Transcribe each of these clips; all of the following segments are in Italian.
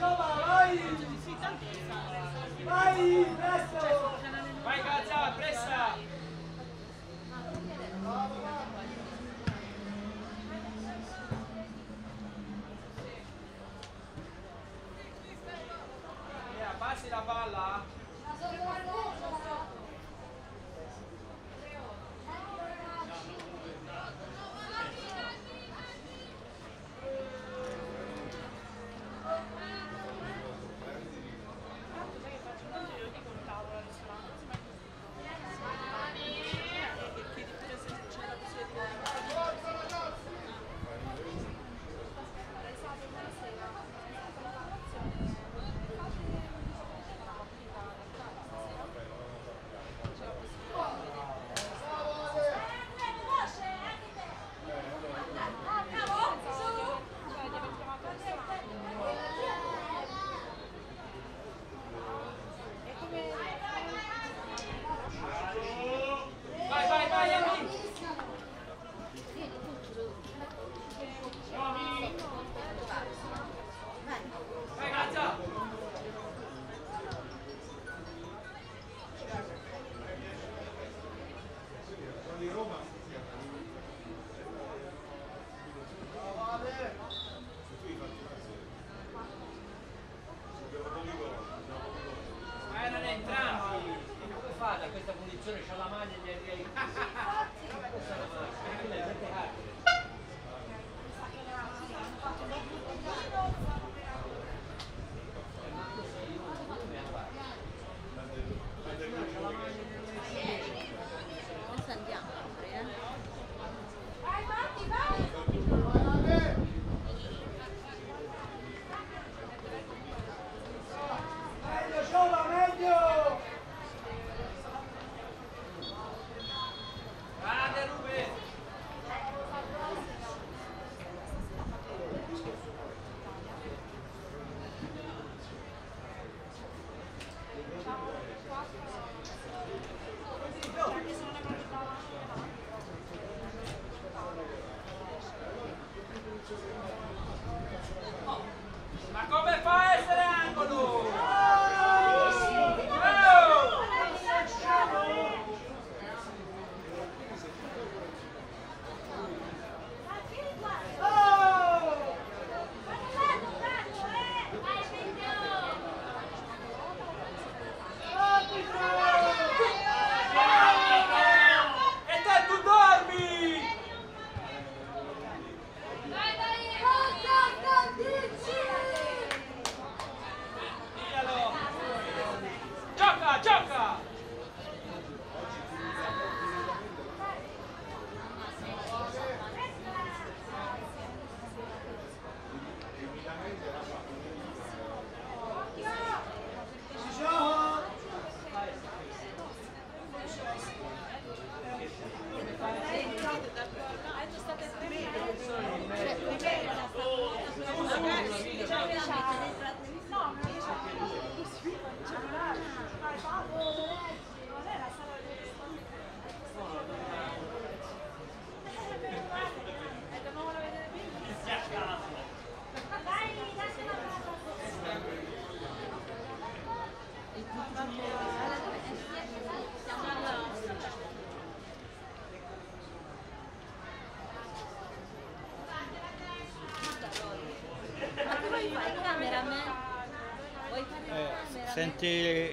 Giova, vai! Vai, presto! Vai Gazza, pressa! Passi la palla!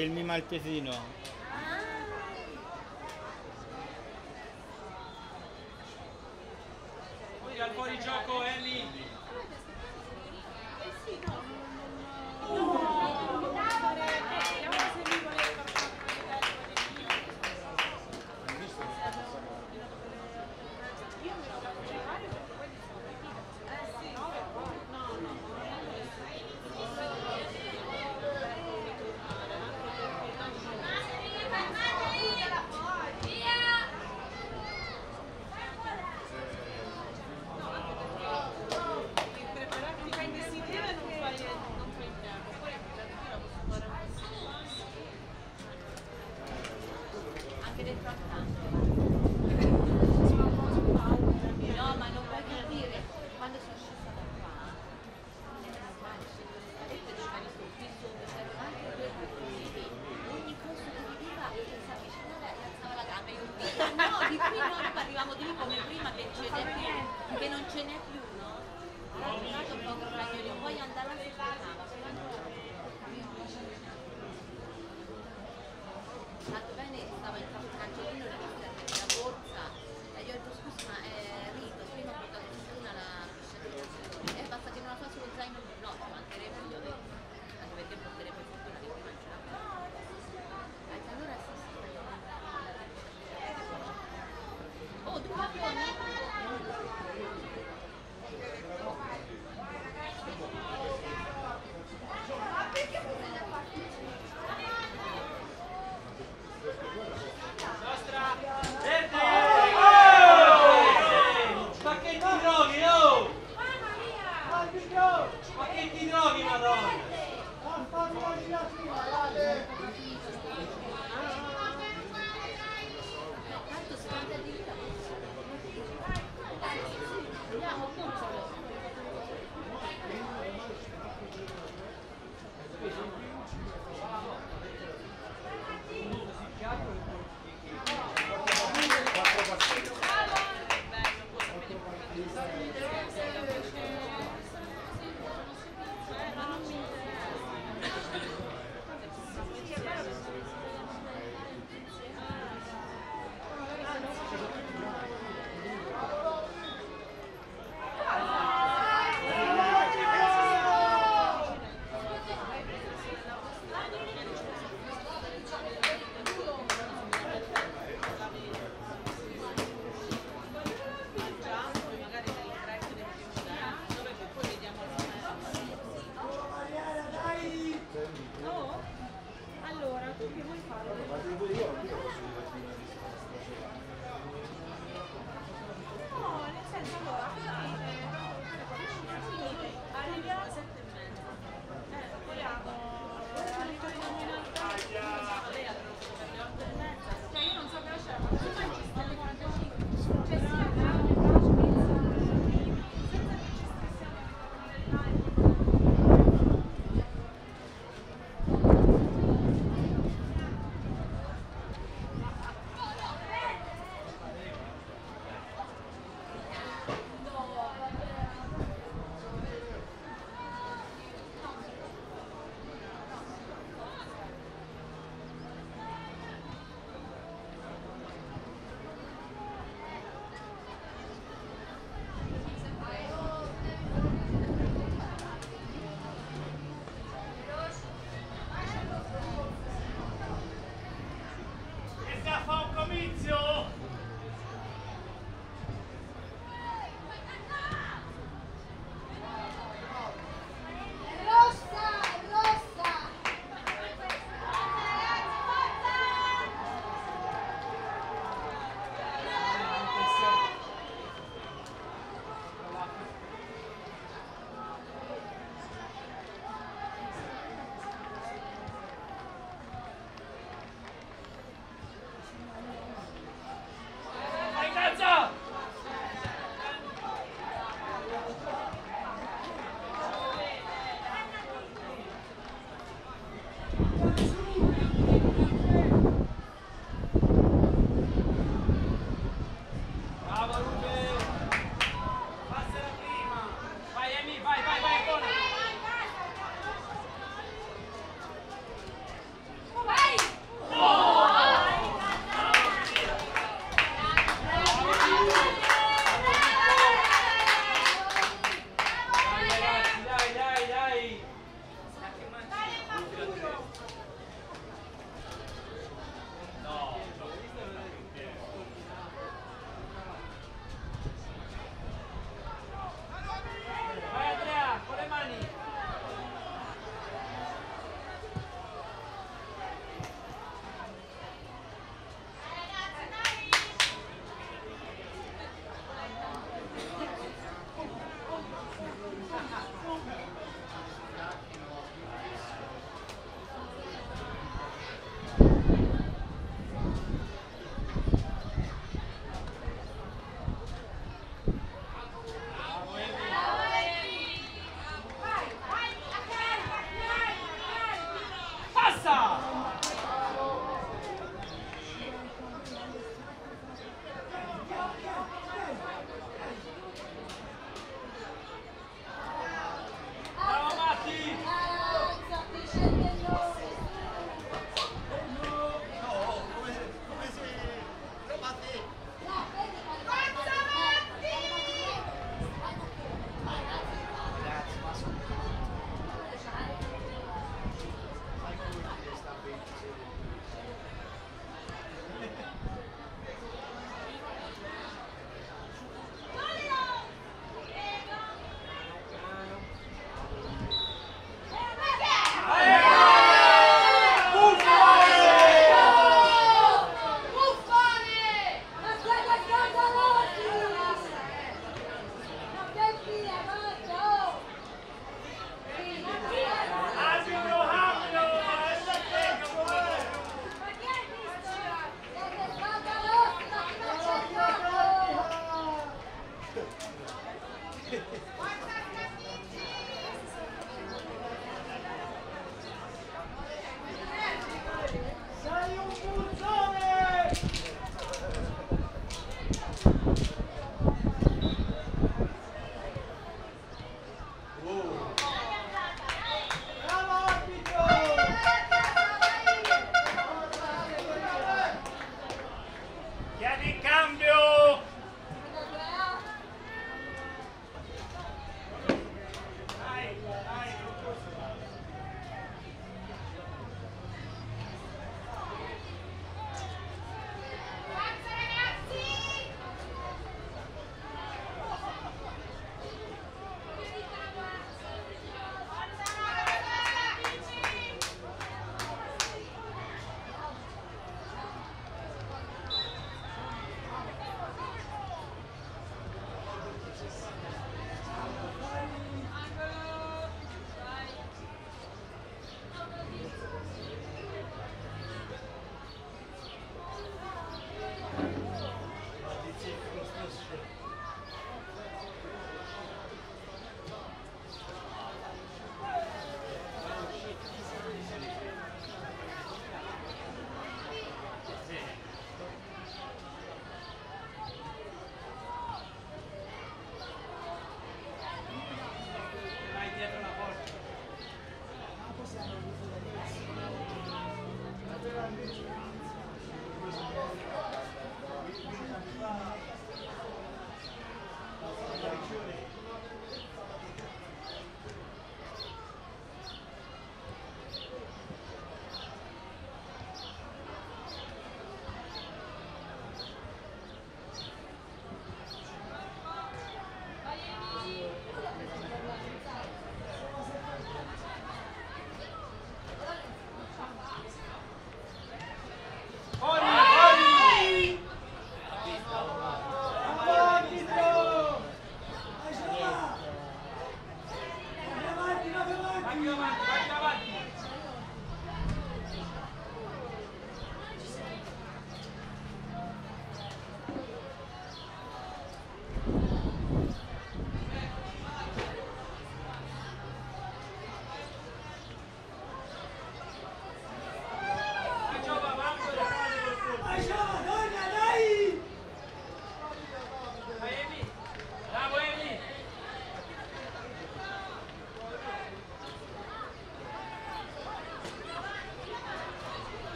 Senti il mio maltesino. Thank you.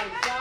Right.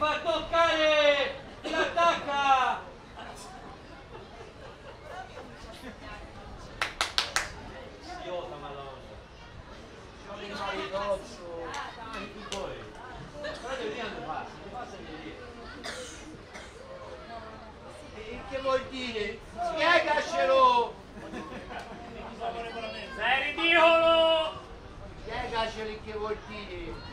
fa toccare! Ti attacca! Idiota malone! Sono in malinozzo! Ah, tu poi! Però devi andare passa, ti passa lì! E che vuol dire? Spiegacelo! Sei ridicolo! Spiegacelo che vuol dire!